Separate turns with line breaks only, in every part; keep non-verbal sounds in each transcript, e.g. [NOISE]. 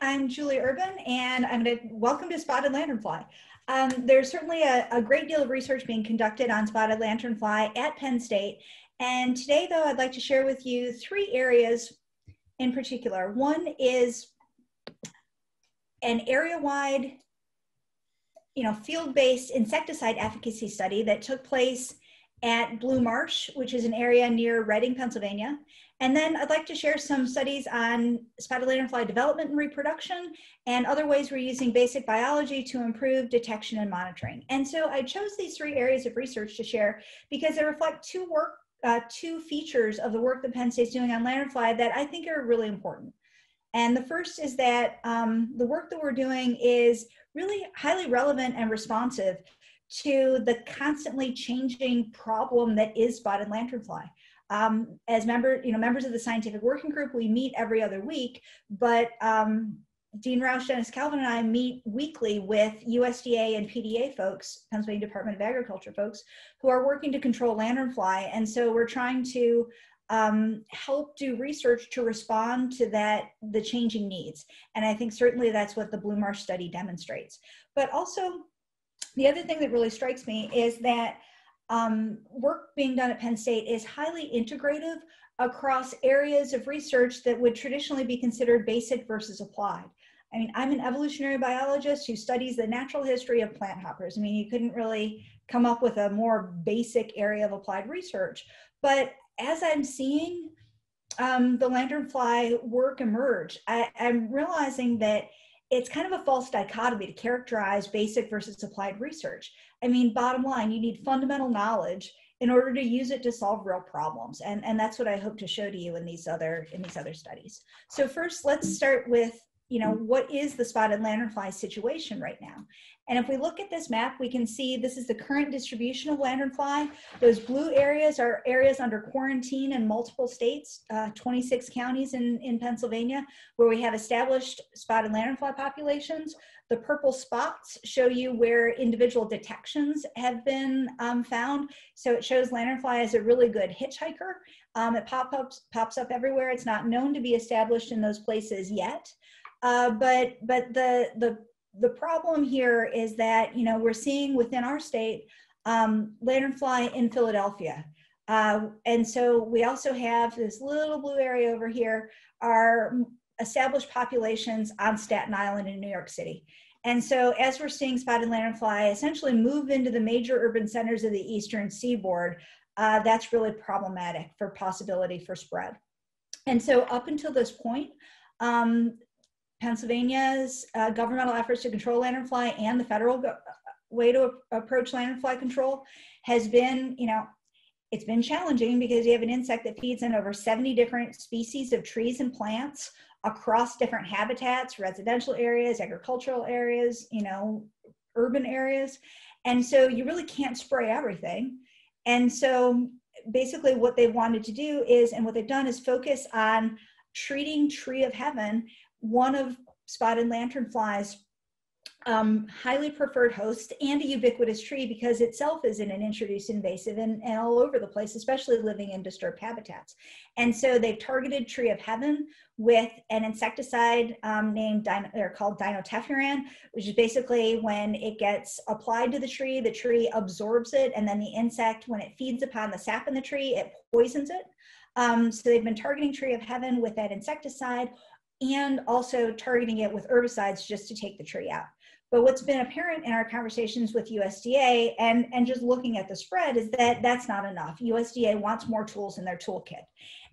I'm Julie Urban, and I'm going to welcome to Spotted Lanternfly. Um, there's certainly a, a, great deal of research being conducted on spotted lanternfly at Penn State. And today, though, I'd like to share with you three areas in particular. One is an area-wide, you know, field-based insecticide efficacy study that took place at Blue Marsh, which is an area near Reading, Pennsylvania. And then I'd like to share some studies on spotted lanternfly development and reproduction and other ways we're using basic biology to improve detection and monitoring. And so I chose these three areas of research to share because they reflect two work, uh, two features of the work that Penn State's doing on lanternfly that I think are really important. And the first is that um, the work that we're doing is really highly relevant and responsive to the constantly changing problem that is spotted lanternfly. Um, as member, you know, members of the scientific working group, we meet every other week, but um, Dean Roush, Dennis Calvin, and I meet weekly with USDA and PDA folks, Pennsylvania Department of Agriculture folks, who are working to control lanternfly. And so we're trying to um, help do research to respond to that, the changing needs. And I think certainly that's what the Blue Marsh study demonstrates. But also, the other thing that really strikes me is that um, work being done at Penn State is highly integrative across areas of research that would traditionally be considered basic versus applied. I mean, I'm an evolutionary biologist who studies the natural history of plant hoppers. I mean, you couldn't really come up with a more basic area of applied research. But as I'm seeing um, the lanternfly work emerge, I, I'm realizing that it's kind of a false dichotomy to characterize basic versus applied research. I mean, bottom line, you need fundamental knowledge in order to use it to solve real problems. And, and that's what I hope to show to you in these other in these other studies. So first, let's start with you know, what is the spotted lanternfly situation right now? And if we look at this map, we can see this is the current distribution of lanternfly. Those blue areas are areas under quarantine in multiple states, uh, 26 counties in, in Pennsylvania, where we have established spotted lanternfly populations. The purple spots show you where individual detections have been um, found. So it shows lanternfly as a really good hitchhiker. Um, it pop ups, pops up everywhere. It's not known to be established in those places yet. Uh, but but the the the problem here is that you know we're seeing within our state um, lanternfly in Philadelphia, uh, and so we also have this little blue area over here are established populations on Staten Island in New York City. And so as we're seeing spotted lanternfly essentially move into the major urban centers of the eastern seaboard, uh, that's really problematic for possibility for spread. And so up until this point, um, Pennsylvania's uh, governmental efforts to control lanternfly and fly and the federal go- way to a- approach lanternfly control has been, you know, it's been challenging because you have an insect that feeds in over 70 different species of trees and plants across different habitats, residential areas, agricultural areas, you know, urban areas. And so you really can't spray everything. And so basically what they wanted to do is, and what they've done is focus on treating tree of heaven one of spotted lanternflies um, highly preferred host and a ubiquitous tree because itself is an introduced invasive and, and, all over the place, especially living in disturbed habitats. And so they've targeted tree of heaven with an insecticide um, named, Dino, they're called dinotefuran, which is basically when it gets applied to the tree, the tree absorbs it, and then the insect, when it feeds upon the sap in the tree, it poisons it. Um, so they've been targeting tree of heaven with that insecticide and also targeting it with herbicides just to take the tree out. But what's been apparent in our conversations with USDA and, and just looking at the spread is that that's not enough. USDA wants more tools in their toolkit.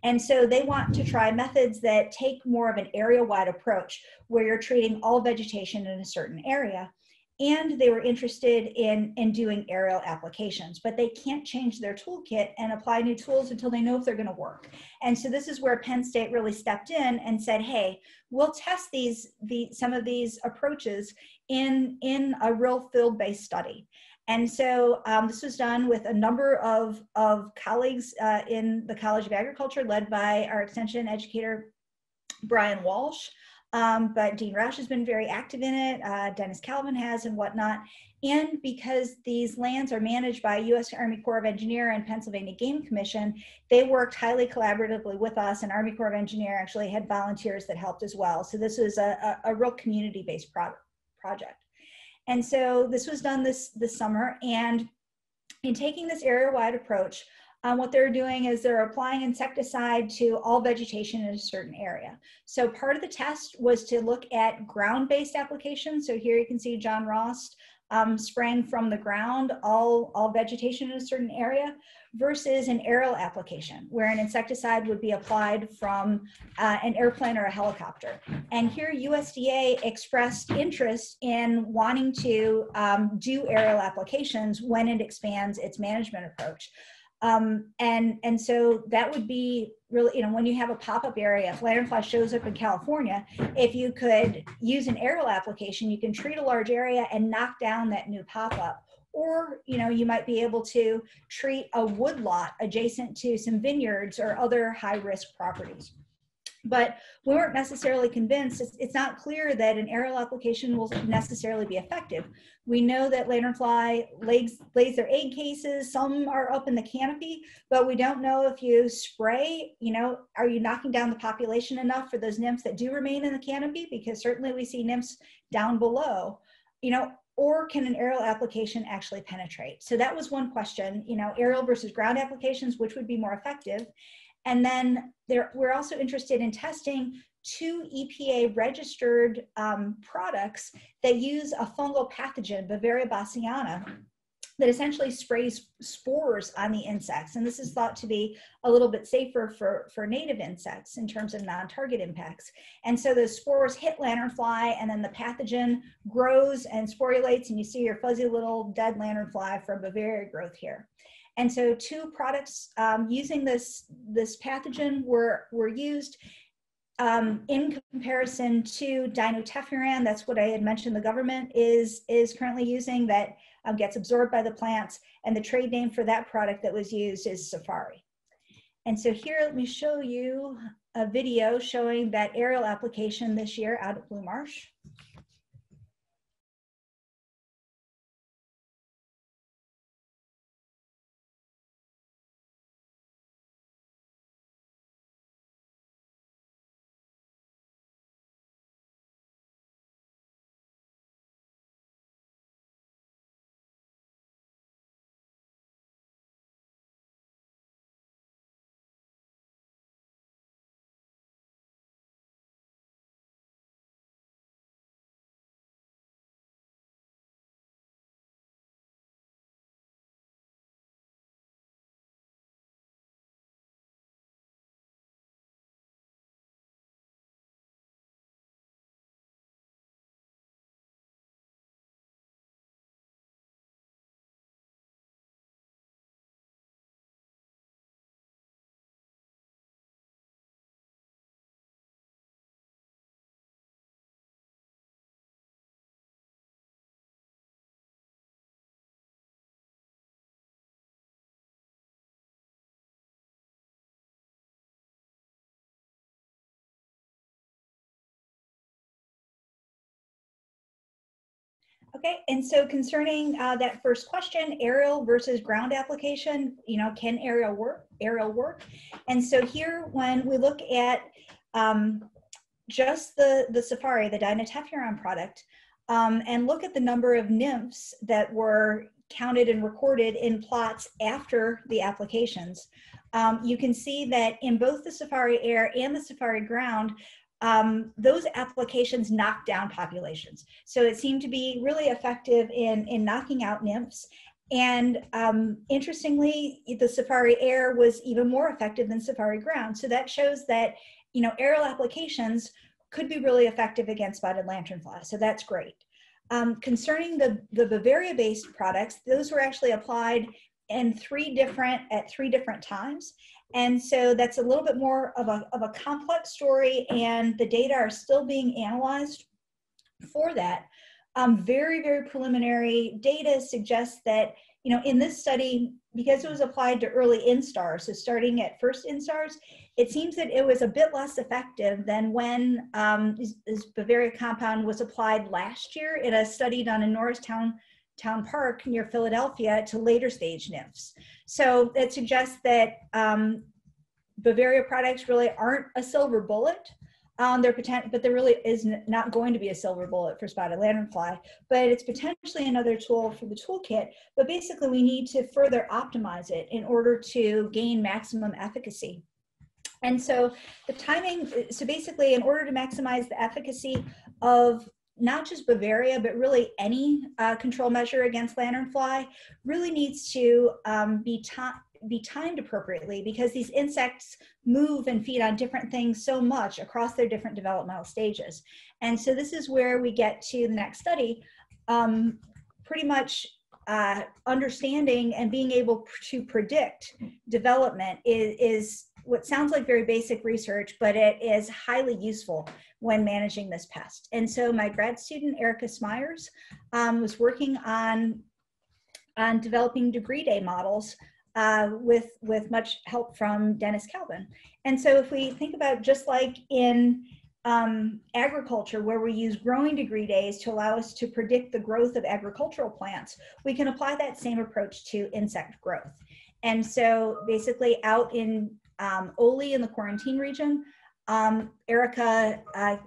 And so they want to try methods that take more of an area wide approach where you're treating all vegetation in a certain area and they were interested in, in doing aerial applications, but they can't change their toolkit and apply new tools until they know if they're going to work. And so this is where Penn State really stepped in and said, hey, we'll test these, the, some of these approaches in, in a real field-based study. And so um, this was done with a number of, of colleagues uh, in the College of Agriculture led by our extension educator, Brian Walsh. Um, but Dean Roush has been very active in it. Uh, Dennis Calvin has and whatnot. And because these lands are managed by U.S. Army Corps of Engineer and Pennsylvania Game Commission, they worked highly collaboratively with us. And Army Corps of Engineer actually had volunteers that helped as well. So this was a, a, a real community-based pro project. And so this was done this this summer. And in taking this area-wide approach, um, what they're doing is they're applying insecticide to all vegetation in a certain area. So part of the test was to look at ground-based applications. So here you can see John Ross um, spraying from the ground all, all vegetation in a certain area versus an aerial application where an insecticide would be applied from uh, an airplane or a helicopter. And here USDA expressed interest in wanting to um, do aerial applications when it expands its management approach. Um, and and so that would be really you know when you have a pop-up area if lanternfly shows up in california if you could use an aerial application you can treat a large area and knock down that new pop-up. Or you know you might be able to treat a wood lot adjacent to some vineyards or other high risk properties but we weren't necessarily convinced. It's, it's, not clear that an aerial application will necessarily be effective. We know that lanternfly lays, lays their egg cases. Some are up in the canopy, but we don't know if you spray, you know, are you knocking down the population enough for those nymphs that do remain in the canopy? Because certainly we see nymphs down below, you know, or can an aerial application actually penetrate? So that was one question, you know, aerial versus ground applications, which would be more effective? And then there, we're also interested in testing two EPA registered um, products that use a fungal pathogen, Beauveria bassiana, that essentially sprays spores on the insects. And this is thought to be a little bit safer for, for native insects in terms of non-target impacts. And so the spores hit lanternfly and then the pathogen grows and sporulates and you see your fuzzy little dead lanternfly from Bavaria growth here. And so two products um, using this, this pathogen were, were used um, in comparison to dinotefuran. That's what I had mentioned the government is, is currently using that um, gets absorbed by the plants. And the trade name for that product that was used is Safari. And so here, let me show you a video showing that aerial application this year out at Blue Marsh. Okay, and so concerning uh, that first question, aerial versus ground application, you know, can aerial work? Aerial work, and so here when we look at um, just the the Safari, the dinotefuran product, um, and look at the number of nymphs that were counted and recorded in plots after the applications, um, you can see that in both the Safari Air and the Safari Ground, um, those applications knock down populations. So it seemed to be really effective in, in knocking out nymphs. And um, interestingly, the Safari Air was even more effective than Safari Ground. So that shows that, you know, aerial applications could be really effective against spotted lanternfly. So that's great. Um, concerning the, the Beauveria-based products, those were actually applied in three different, at three different times. And so that's a little bit more of a, of a complex story and the data are still being analyzed for that. Um, very, very preliminary data suggests that you know, in this study, because it was applied to early instars, so starting at first instars, it seems that it was a bit less effective than when um, this, Beauveria compound was applied last year in a study done in Norristown Town Park near Philadelphia to later stage nymphs. So it suggests that um, Beauveria products really aren't a silver bullet. Um, they're potent- but there really is not going to be a silver bullet for spotted lanternfly, but it's potentially another tool for the toolkit. But basically, we need to further optimize it in order to gain maximum efficacy. And so the timing, so basically, in order to maximize the efficacy of not just Beauveria, but really any uh, control measure against lanternfly, really needs to um, be, be timed appropriately because these insects move and feed on different things so much across their different developmental stages. And so this is where we get to the next study. Um, pretty much uh, understanding and being able to predict development is, is what sounds like very basic research, but it is highly useful when managing this pest. And so my grad student, Erica Smyers, um, was working on, on developing degree day models uh, with, with much help from Dennis Calvin. And so if we think about just like in um, agriculture where we use growing degree days to allow us to predict the growth of agricultural plants, we can apply that same approach to insect growth. And so basically out in um, Oley in the quarantine region, um, Erica uh,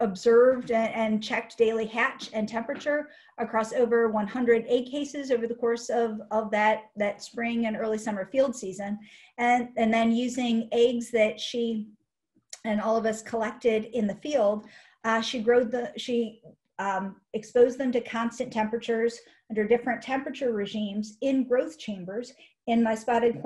observed and, and, checked daily hatch and temperature across over 100 egg cases over the course of, of that, that spring and early summer field season. And, and then using eggs that she and all of us collected in the field, uh, she growed the, she um, exposed them to constant temperatures under different temperature regimes in growth chambers in my spotted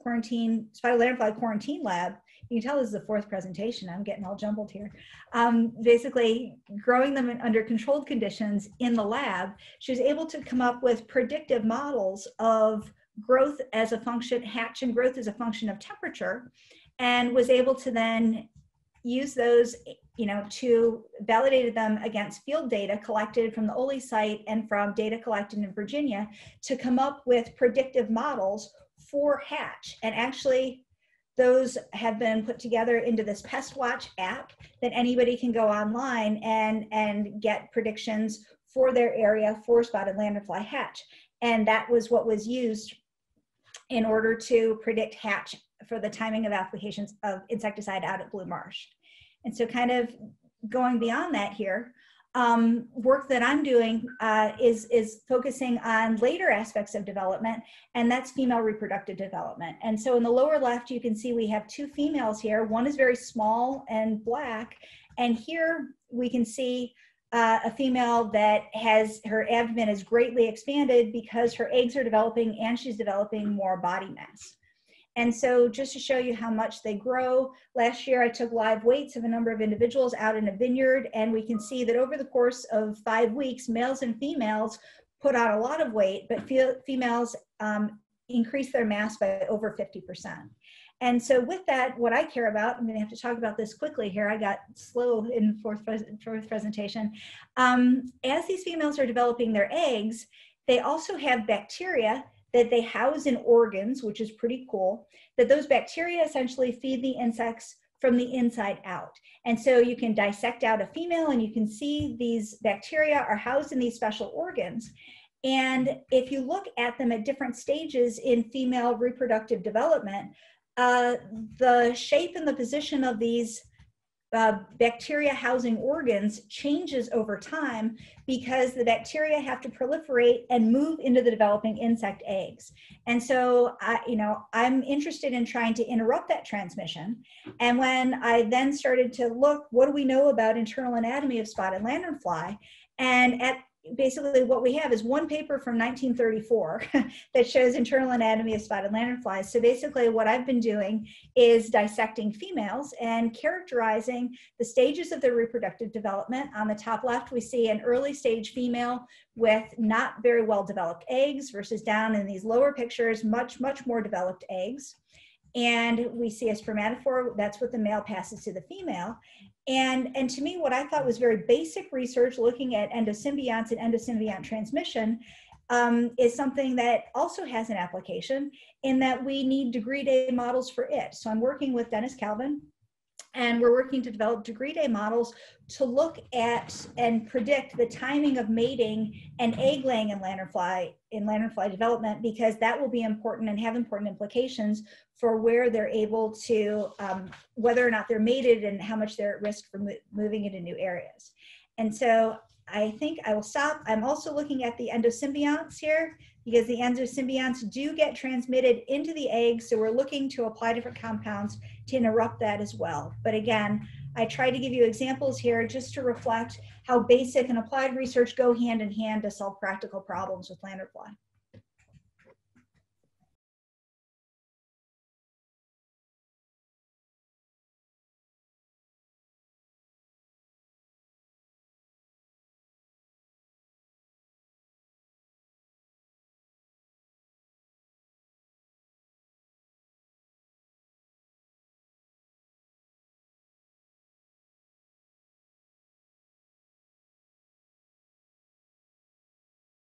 quarantine, spotted lanternfly quarantine lab. You can tell this is the fourth presentation. I'm getting all jumbled here. Um, basically, growing them under controlled conditions in the lab, she was able to come up with predictive models of growth as a function, hatch and growth as a function of temperature, and was able to then use those you know, to validated them against field data collected from the Oley site and from data collected in Virginia to come up with predictive models for Hatch. And actually, those have been put together into this Pest Watch app that anybody can go online and, and get predictions for their area for spotted lanternfly hatch. And that was what was used in order to predict hatch for the timing of applications of insecticide out at Blue Marsh. And so kind of going beyond that here, um, work that I'm doing uh, is, is focusing on later aspects of development, and that's female reproductive development. And so in the lower left, you can see we have two females here. One is very small and black, and here we can see uh, a female that has her abdomen is greatly expanded because her eggs are developing and she's developing more body mass. And so just to show you how much they grow, last year I took live weights of a number of individuals out in a vineyard, and we can see that over the course of five weeks, males and females put on a lot of weight, but fe females um, increase their mass by over 50%. And so with that, what I care about, I'm gonna have to talk about this quickly here. I got slow in fourth, fourth presentation. Um, as these females are developing their eggs, they also have bacteria that they house in organs, which is pretty cool, that those bacteria essentially feed the insects from the inside out. And so you can dissect out a female and you can see these bacteria are housed in these special organs. And if you look at them at different stages in female reproductive development, uh, the shape and the position of these uh, bacteria housing organs changes over time because the bacteria have to proliferate and move into the developing insect eggs. And so, I, you know, I'm interested in trying to interrupt that transmission. And when I then started to look, what do we know about internal anatomy of spotted lanternfly? And at basically what we have is one paper from 1934 [LAUGHS] that shows internal anatomy of spotted lanternflies. So basically what I've been doing is dissecting females and characterizing the stages of their reproductive development. On the top left, we see an early stage female with not very well developed eggs versus down in these lower pictures, much, much more developed eggs. And we see a spermatophore, that's what the male passes to the female. And, and to me, what I thought was very basic research looking at endosymbionts and endosymbiont transmission um, is something that also has an application in that we need degree day models for it. So I'm working with Dennis Calvin and we're working to develop degree day models to look at and predict the timing of mating and egg laying in lanternfly in lanternfly development because that will be important and have important implications for where they're able to um, whether or not they're mated and how much they're at risk for mo moving into new areas and so I think I will stop. I'm also looking at the endosymbionts here because the endosymbionts do get transmitted into the eggs. So we're looking to apply different compounds to interrupt that as well. But again, I try to give you examples here just to reflect how basic and applied research go hand in hand to solve practical problems with lanternfly.